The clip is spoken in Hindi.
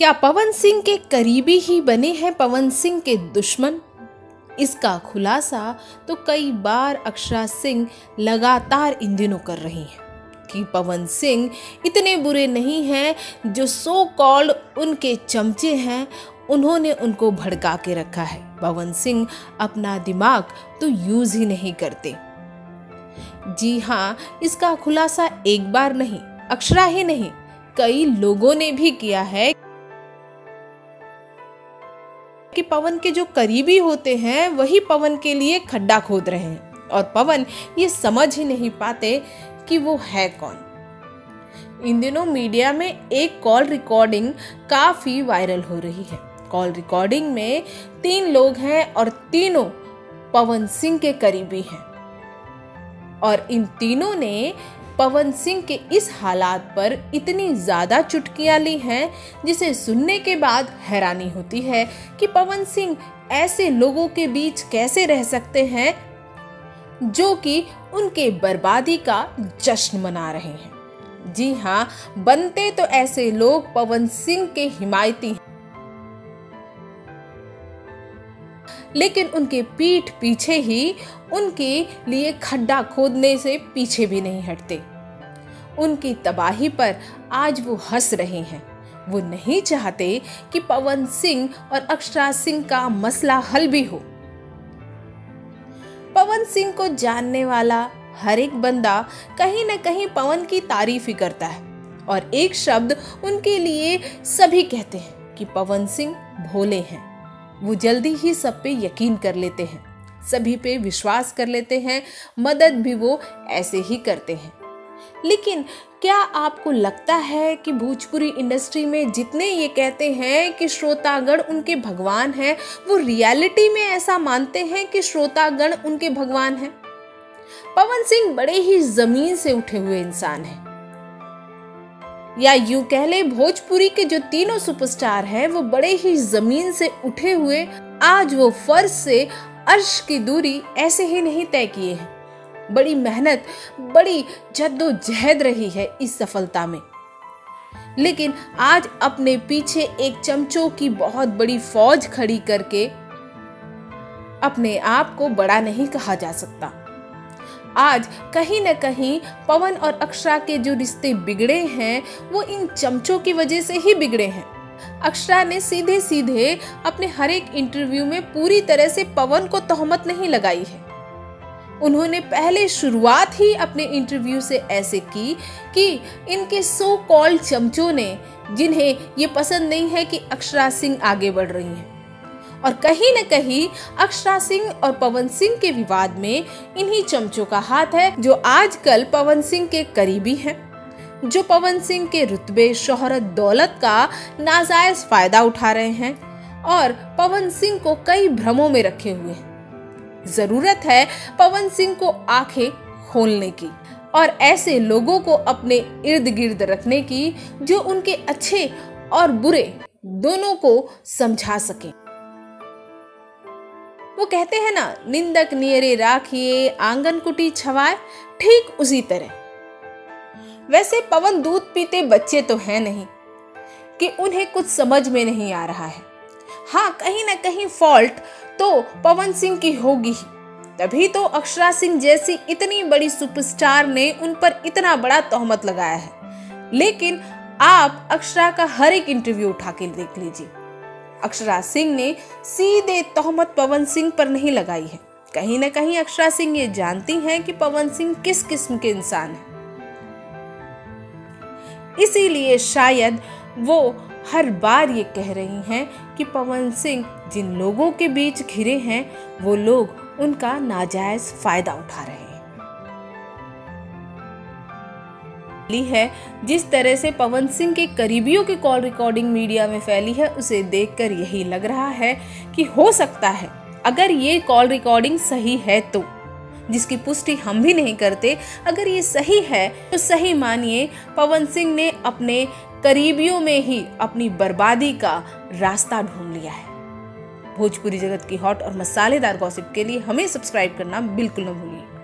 क्या पवन सिंह के करीबी ही बने हैं पवन सिंह के दुश्मन? इसका खुलासा तो कई बार अक्षरा सिंह लगातार इन दिनों कर रही हैं कि पवन सिंह इतने बुरे नहीं हैं जो सो कॉल्ड उनके चमचे हैं, उन्होंने उनको भड़का के रखा है। पवन सिंह अपना दिमाग तो यूज़ ही नहीं करते। जी हाँ इसका खुलासा एक बार नहीं, अक्षरा ही नहीं, कई लोगों ने भी किया है कि पवन के जो करीबी होते हैं, वही पवन के लिए खड्डा खोद रहे हैं। और पवन ये समझ ही नहीं पाते कि वो है कौन। इन दिनों मीडिया में एक कॉल रिकॉर्डिंग काफ़ी वायरल हो रही है। कॉल रिकॉर्डिंग में तीन लोग हैं और तीनों पवन सिंह के करीबी हैं। और इन तीनों ने पवन सिंह के इस हालात पर इतनी ज़्यादा चुटकियाँ ली हैं, जिसे सुनने के बाद हैरानी होती है कि पवन सिंह ऐसे लोगों के बीच कैसे रह सकते हैं, जो कि उनके बर्बादी का जश्न मना रहे हैं। जी हाँ बनते तो ऐसे लोग पवन सिंह के हिमायती लेकिन उनके पीठ पीछे ही उनके लिए खड्डा खोदने से पीछे भी नहीं हटते। उनकी तबाही पर आज वो हंस रहे हैं। वो नहीं चाहते कि पवन सिंह और अक्षरा सिंह का मसला हल भी हो। पवन सिंह को जानने वाला हर एक बंदा कहीं ना कहीं पवन की तारीफ़ ही करता है और एक शब्द उनके लिए सभी कहते हैं कि पवन सिंह भोले हैं। वो जल्दी ही सब पे यकीन कर लेते हैं। सभी पे विश्वास कर लेते हैं, मदद भी वो ऐसे ही करते हैं। लेकिन क्या आपको लगता है कि भोजपुरी इंडस्ट्री में जितने ये कहते हैं कि श्रोतागण उनके भगवान हैं, वो रियलिटी में ऐसा मानते हैं कि श्रोतागण उनके भगवान हैं? पवन सिंह बड़े ही ज़मीन से उठे हुए इंसान हैं। या यूँ कह ले, भोजपुरी के जो तीनों सुपरस्टार हैं, वो बड़े ही ज़मीन से उठे हुए, आज वो फर्श से अर्श की दूरी ऐसे ही नहीं तय किए हैं। बड़ी मेहनत, बड़ी जद्दोजहद रही है इस सफलता में। लेकिन आज अपने पीछे एक चमचों की बहुत बड़ी फौज खड़ी करके अपने आप को बड़ा नहीं कहा जा सकता। आज कहीं न कहीं पवन और अक्षरा के जो रिश्ते बिगड़े हैं, वो इन चमचों की वजह से ही बिगड़े हैं। अक्षरा ने सीधे सीधे अपने हर एक इंटरव्यू में पूरी तरह से पवन को तोहमत नहीं लगाई है। उन्होंने पहले शुरुआत ही अपने इंटरव्यू से ऐसे की कि इनके सो कॉल्ड चमचों ने, जिन्हें ये पसंद नहीं है कि अक्षरा सिंह आगे बढ़ रही हैं। और कहीं न कहीं अक्षरा सिंह और पवन सिंह के विवाद में इन्हीं चमचों का हाथ है, जो आजकल पवन सिंह के करीबी हैं। जो पवन सिंह के रुतबे, शोहरत, दौलत का नाजायज फ़ायदा उठा रहे हैं और पवन सिंह को कई भ्रमों में रखे हुए हैं। ज़रूरत है पवन सिंह को आँखें खोलने की और ऐसे लोगों को अपने इर्द गिर्द रखने की, जो उनके अच्छे और बुरे दोनों को समझा सके। वो कहते हैं ना, निंदक नियरे राखिए, आँगन कुटी छवाए, ठीक उसी तरह। वैसे पवन दूध पीते बच्चे तो हैं नहीं, कि उन्हें कुछ समझ में नहीं आ रहा है। हाँ कहीं ना कहीं फॉल्ट तो पवन सिंह की होगी ही। तभी तो अक्षरा सिंह जैसी इतनी बड़ी सुपरस्टार ने उन पर इतना बड़ा तोहमत लगाया है। लेकिन आप अक्षरा का हर एक इंटरव्यू उठा के देख लीजिए। अक्षरा सिंह ने सीधे तोहमत पवन सिंह पर नहीं लगाई है। कहीं ना कहीं अक्षरा सिंह ये जानती हैं कि पवन सिंह किस किस्म के इंसान है। इसीलिए शायद वो हर बार ये कह रही हैं कि पवन सिंह जिन लोगों के बीच घिरे हैं, वो लोग उनका नाजायज फ़ायदा उठा रहे हैं। है। जिस तरह से पवन सिंह के करीबियों की कॉल रिकॉर्डिंग मीडिया में फैली है, उसे देखकर यही लग रहा है कि हो सकता है, अगर ये कॉल रिकॉर्डिंग सही है तो। जिसकी पुष्टि हम भी नहीं करते, अगर ये सही है तो सही मानिए, पवन सिंह ने अपने करीबियों में ही अपनी बर्बादी का रास्ता ढूंढ लिया है। भोजपुरी जगत की हॉट और मसालेदार गॉसिप के लिए हमें सब्सक्राइब करना बिल्कुल न भूलिए।